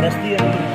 That's the end.